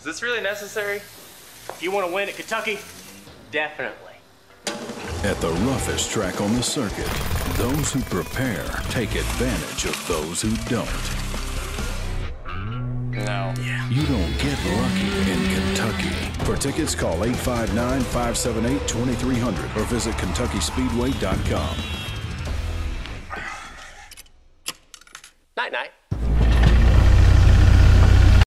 Is this really necessary? If you want to win at Kentucky, definitely. At the roughest track on the circuit, those who prepare take advantage of those who don't. No. Yeah. You don't get lucky in Kentucky. For tickets, call 859-578-2300 or visit KentuckySpeedway.com. Night-night.